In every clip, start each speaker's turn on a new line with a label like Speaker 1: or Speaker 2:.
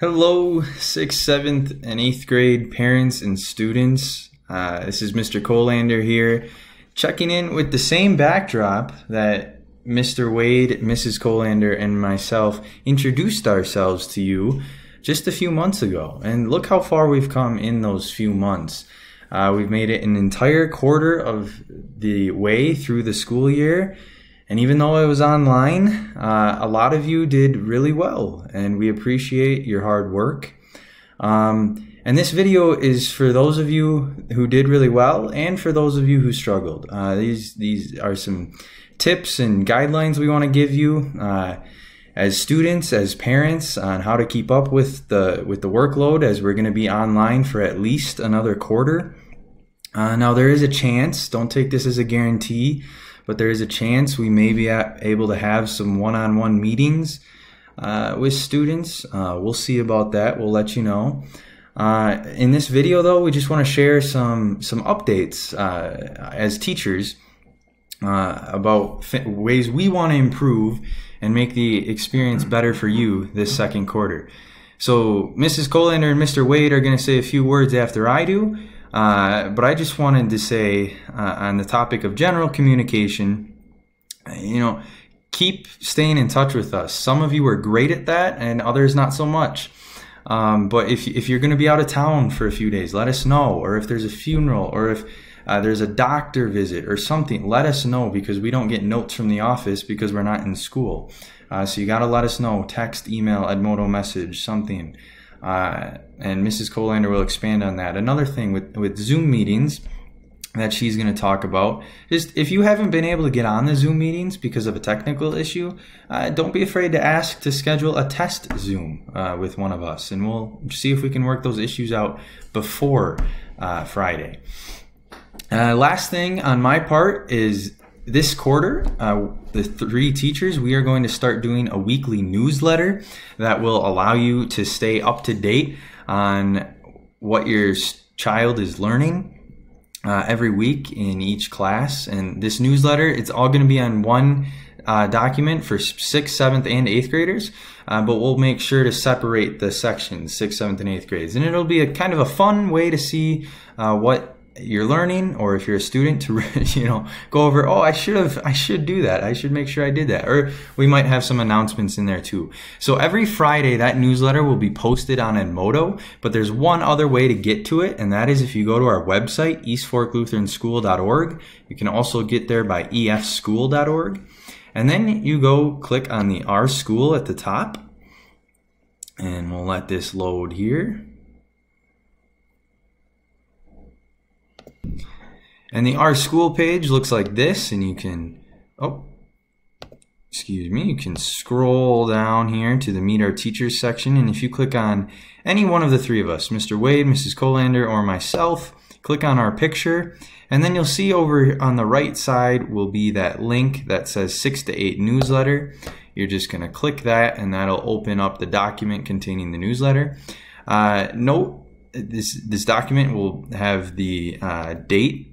Speaker 1: Hello, sixth, seventh, and eighth grade parents and students. Uh, this is Mr. Colander here, checking in with the same backdrop that Mr. Wade, Mrs. Colander, and myself introduced ourselves to you just a few months ago. And look how far we've come in those few months. Uh, we've made it an entire quarter of the way through the school year and even though it was online, uh, a lot of you did really well, and we appreciate your hard work. Um, and this video is for those of you who did really well, and for those of you who struggled. Uh, these these are some tips and guidelines we want to give you uh, as students, as parents, on how to keep up with the with the workload, as we're going to be online for at least another quarter. Uh, now there is a chance. Don't take this as a guarantee but there is a chance we may be able to have some one-on-one meetings uh, with students. Uh, we'll see about that. We'll let you know. Uh, in this video, though, we just want to share some some updates uh, as teachers uh, about ways we want to improve and make the experience better for you this second quarter. So, Mrs. Colander and Mr. Wade are going to say a few words after I do. Uh, but I just wanted to say uh, on the topic of general communication, you know, keep staying in touch with us. Some of you are great at that, and others not so much. Um, but if, if you're going to be out of town for a few days, let us know. Or if there's a funeral, or if uh, there's a doctor visit or something, let us know because we don't get notes from the office because we're not in school. Uh, so you got to let us know. Text, email, Edmodo message, something. Uh, and Mrs. Colander will expand on that. Another thing with, with Zoom meetings that she's going to talk about. Just if you haven't been able to get on the Zoom meetings because of a technical issue, uh, don't be afraid to ask to schedule a test Zoom uh, with one of us, and we'll see if we can work those issues out before uh, Friday. Uh, last thing on my part is this quarter, uh, the three teachers, we are going to start doing a weekly newsletter that will allow you to stay up to date on what your child is learning uh, every week in each class. And this newsletter, it's all going to be on one uh, document for sixth, seventh, and eighth graders. Uh, but we'll make sure to separate the sections, sixth, seventh, and eighth grades. And it'll be a kind of a fun way to see uh, what you're learning or if you're a student to you know go over oh i should have i should do that. I should make sure i did that. Or we might have some announcements in there too. So every friday that newsletter will be posted on edmodo but there's one other way to get to it and that is if you go to our website eastforklutheranschool.org you can also get there by efschool.org and then you go click on the our school at the top and we'll let this load here And the Our School page looks like this, and you can, oh, excuse me, you can scroll down here to the Meet Our Teachers section, and if you click on any one of the three of us, Mr. Wade, Mrs. Colander, or myself, click on our picture, and then you'll see over on the right side will be that link that says 6 to 8 newsletter. You're just going to click that, and that'll open up the document containing the newsletter. Uh, note this this document will have the uh, date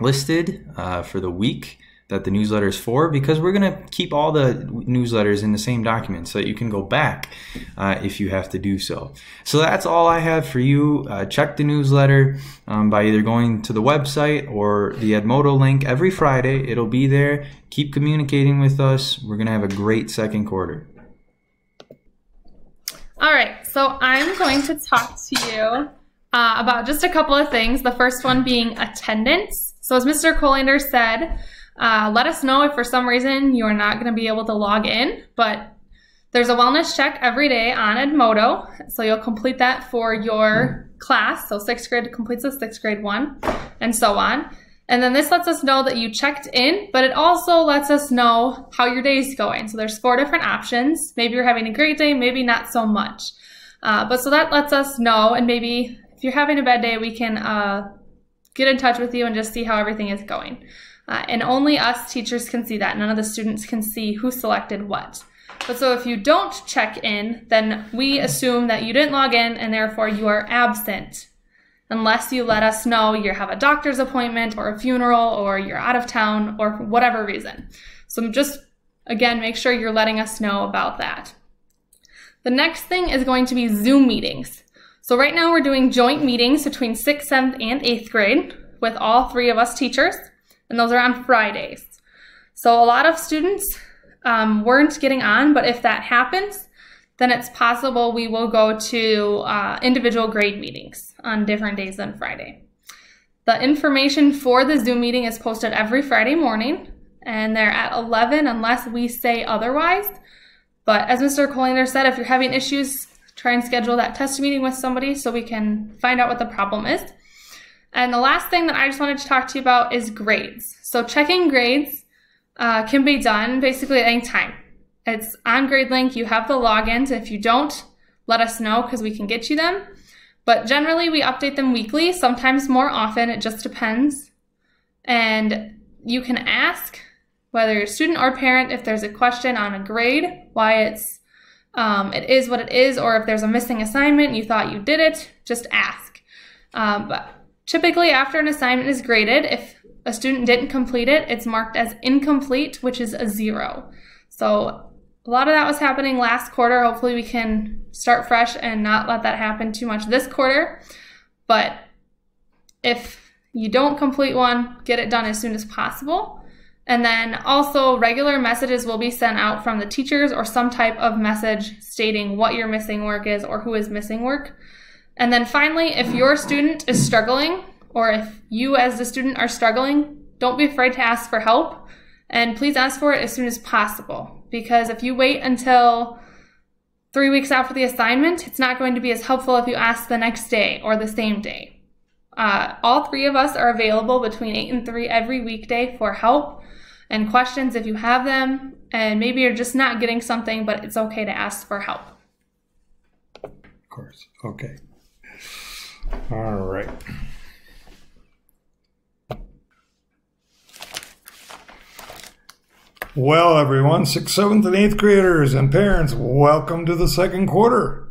Speaker 1: listed uh, for the week that the newsletter is for because we're going to keep all the newsletters in the same document so that you can go back uh, if you have to do so. So that's all I have for you. Uh, check the newsletter um, by either going to the website or the Edmodo link every Friday. It'll be there. Keep communicating with us. We're going to have a great second quarter.
Speaker 2: All right, so I'm going to talk to you uh, about just a couple of things. The first one being attendance. So as Mr. Colander said, uh, let us know if for some reason you're not going to be able to log in, but there's a wellness check every day on Edmodo. So you'll complete that for your class. So sixth grade completes the sixth grade one and so on. And then this lets us know that you checked in, but it also lets us know how your day is going. So there's four different options. Maybe you're having a great day, maybe not so much. Uh, but so that lets us know, and maybe if you're having a bad day, we can uh, get in touch with you and just see how everything is going. Uh, and only us teachers can see that. None of the students can see who selected what. But so if you don't check in, then we assume that you didn't log in and therefore you are absent. Unless you let us know you have a doctor's appointment or a funeral or you're out of town or whatever reason. So just, again, make sure you're letting us know about that. The next thing is going to be Zoom meetings. So right now we're doing joint meetings between 6th, 7th, and 8th grade with all three of us teachers, and those are on Fridays. So a lot of students um, weren't getting on, but if that happens, then it's possible we will go to uh, individual grade meetings on different days than Friday. The information for the Zoom meeting is posted every Friday morning, and they're at 11 unless we say otherwise. But as Mr. Colander said, if you're having issues, try and schedule that test meeting with somebody so we can find out what the problem is. And the last thing that I just wanted to talk to you about is grades. So checking grades uh, can be done basically at any time. It's on GradeLink. You have the logins. If you don't, let us know because we can get you them. But generally, we update them weekly, sometimes more often. It just depends. And you can ask whether you're a student or parent if there's a question on a grade, why it's um, it is what it is, or if there's a missing assignment, you thought you did it, just ask. Um, but typically, after an assignment is graded, if a student didn't complete it, it's marked as incomplete, which is a zero. So a lot of that was happening last quarter. Hopefully, we can start fresh and not let that happen too much this quarter. But if you don't complete one, get it done as soon as possible. And then also, regular messages will be sent out from the teachers or some type of message stating what your missing work is or who is missing work. And then finally, if your student is struggling or if you as the student are struggling, don't be afraid to ask for help. And please ask for it as soon as possible because if you wait until three weeks after the assignment, it's not going to be as helpful if you ask the next day or the same day. Uh, all three of us are available between 8 and 3 every weekday for help and questions if you have them, and maybe you're just not getting something, but it's okay to ask for help.
Speaker 3: Of course. Okay. All right. Well, everyone, sixth, seventh, and eighth graders and parents, welcome to the second quarter.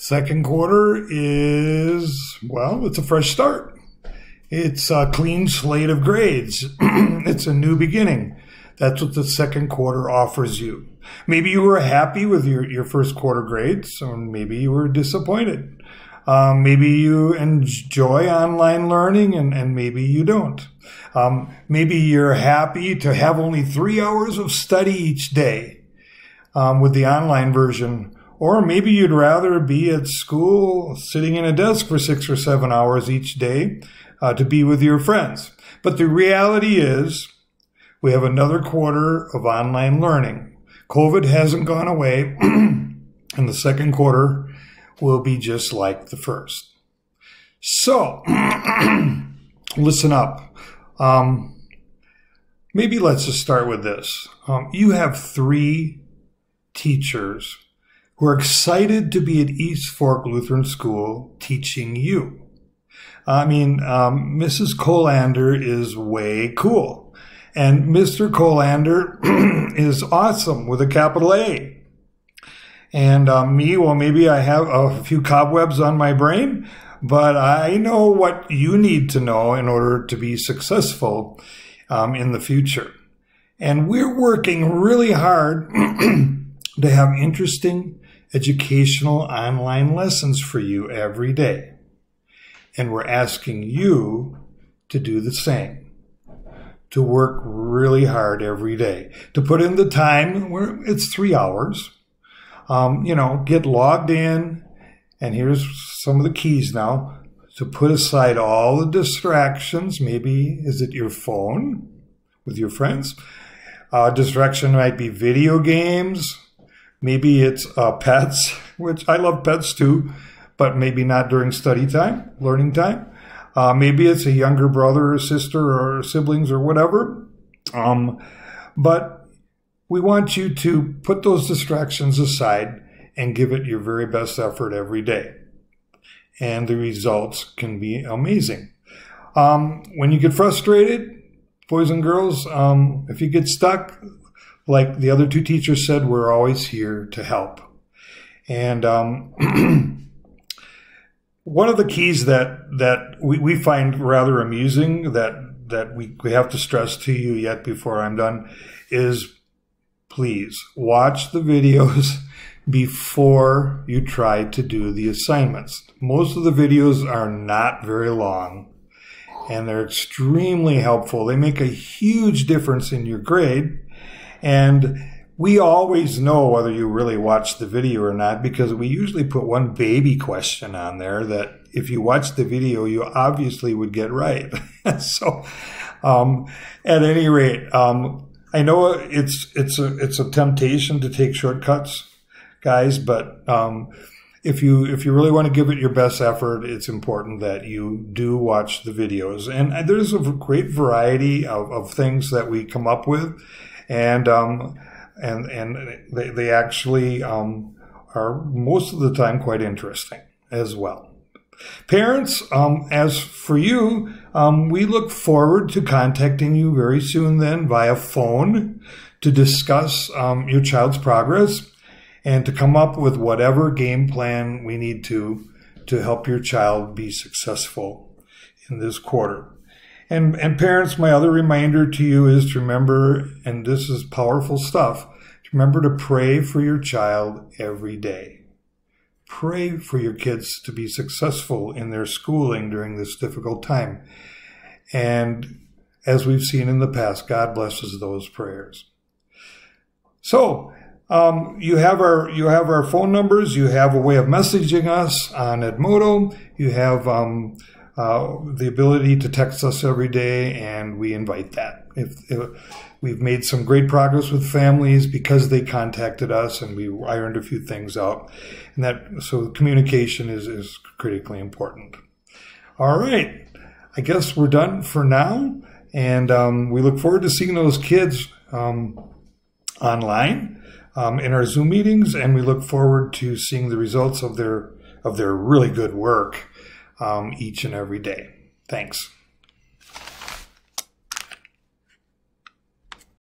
Speaker 3: Second quarter is, well, it's a fresh start. It's a clean slate of grades. it's a new beginning. That's what the second quarter offers you. Maybe you were happy with your, your first quarter grades, or maybe you were disappointed. Um, maybe you enjoy online learning and, and maybe you don't. Um, maybe you're happy to have only three hours of study each day um, with the online version. Or maybe you'd rather be at school sitting in a desk for six or seven hours each day uh, to be with your friends. But the reality is, we have another quarter of online learning. COVID hasn't gone away, and the second quarter will be just like the first. So, listen up. Um, maybe let's just start with this. Um, you have three teachers who are excited to be at East Fork Lutheran School teaching you. I mean, um, Mrs. Colander is way cool. And Mr. Colander is awesome with a capital A. And um, me, well, maybe I have a few cobwebs on my brain, but I know what you need to know in order to be successful um, in the future. And we're working really hard to have interesting educational online lessons for you every day. And we're asking you to do the same. To work really hard every day. To put in the time where it's three hours. Um, you know, get logged in and here's some of the keys now to put aside all the distractions. Maybe is it your phone with your friends? Uh, distraction might be video games. Maybe it's uh, pets, which I love pets too, but maybe not during study time, learning time. Uh, maybe it's a younger brother or sister or siblings or whatever. Um, but we want you to put those distractions aside and give it your very best effort every day. And the results can be amazing. Um, when you get frustrated, boys and girls, um, if you get stuck, like the other two teachers said, we're always here to help. And um, one of the keys that that we, we find rather amusing that that we, we have to stress to you yet before I'm done is please watch the videos before you try to do the assignments. Most of the videos are not very long and they're extremely helpful. They make a huge difference in your grade. And we always know whether you really watched the video or not because we usually put one baby question on there that if you watch the video, you obviously would get right. so, um, at any rate, um, I know it's it's a it's a temptation to take shortcuts, guys, but um, if you if you really want to give it your best effort, it's important that you do watch the videos. And there's a great variety of, of things that we come up with, and um, and and they, they actually um, are most of the time quite interesting as well. Parents, um, as for you, um, we look forward to contacting you very soon then via phone to discuss um, your child's progress and to come up with whatever game plan we need to to help your child be successful in this quarter. And, and parents, my other reminder to you is to remember, and this is powerful stuff, remember to pray for your child every day. Pray for your kids to be successful in their schooling during this difficult time. And as we've seen in the past, God blesses those prayers. So, um, you have our you have our phone numbers. You have a way of messaging us on Edmodo. You have um, uh, the ability to text us every day, and we invite that. If, if, we've made some great progress with families because they contacted us, and we ironed a few things out, and that so communication is is critically important. All right, I guess we're done for now, and um, we look forward to seeing those kids um, online um, in our Zoom meetings, and we look forward to seeing the results of their of their really good work um, each and every day. Thanks.